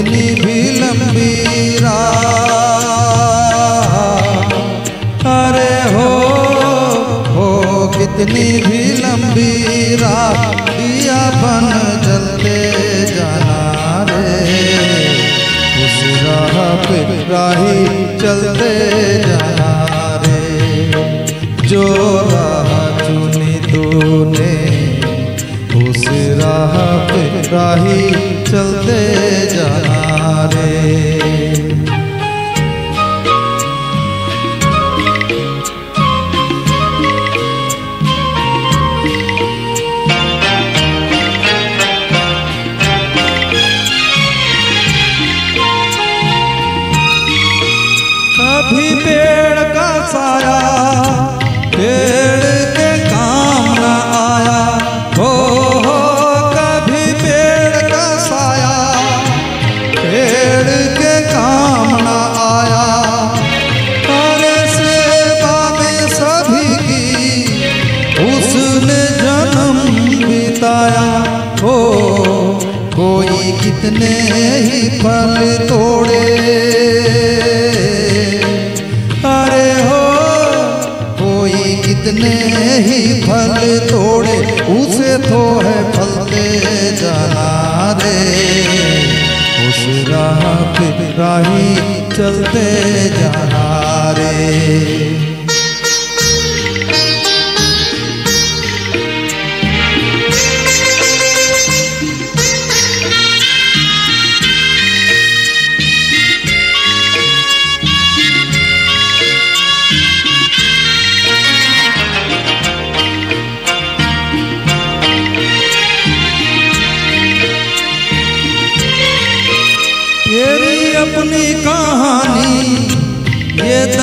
कितनी भी लंबी राह। अरे हो हो, कितनी भी लंबी राह। दिया बन जलते जाना रे। उस राह पे राही चलते जाना रे। जो राह चुनी तूने, उस राह पे राही चलते जाना रे उसने जन्म बिताया। हो, कोई कितने ही फल तोड़े। अरे हो, कोई कितने ही फल तोड़े। उसे तो है फलते जाना रे उस राह पे राही चलते जाना रे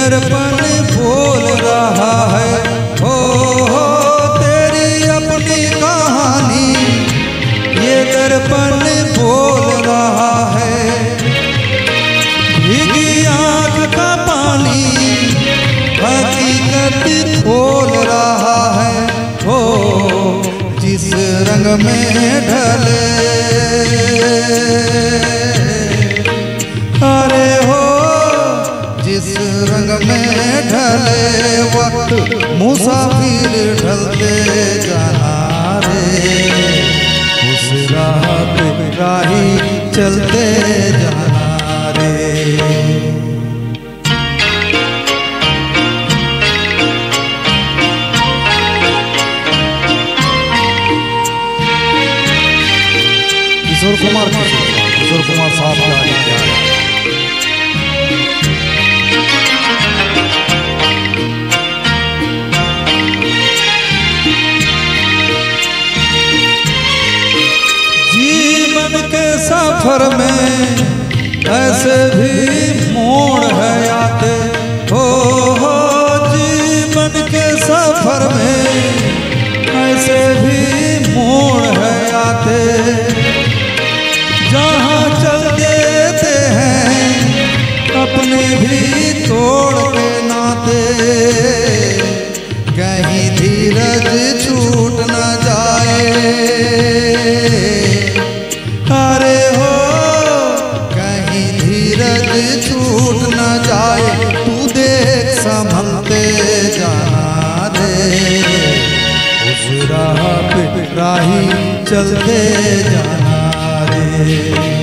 दर्पण बोल रहा है। हो हो तेरी अपनी कहानी, ये दर्पण बोल रहा है। भीगी आँख का पानी हकीकत खोल रहा है। हो जिस रंग में ढले ढले मुसाफिर ढलते जाना रे। उस राह पे राही चलते जाना रे। किशोर कुमार किशोर कुमार साहब का सफ़र में ऐसे भी मोड़ है आते राह चलते जाना रे।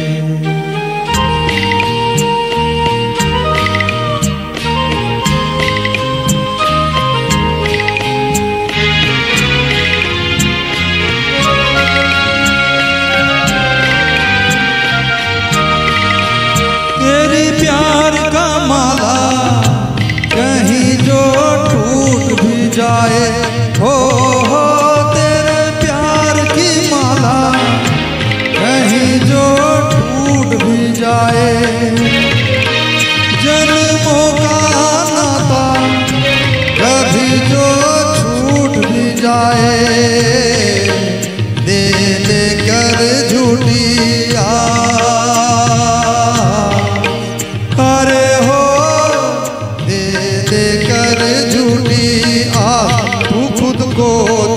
जाए। झूठिया अरे हो, दे दे कर झूठिया तू खुद को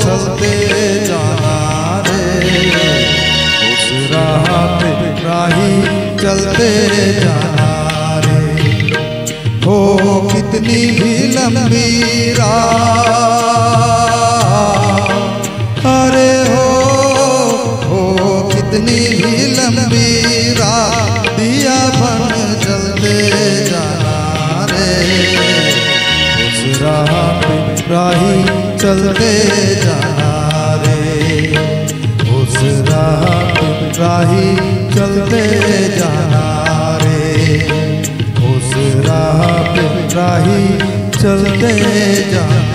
चलते जाना रे। उस राह पे राही चलते जाना रे। हो कितनी भी लंबी राह। राही चलते जा रे। उस राह राही चलते जा रे। उस राह राही चलते जाना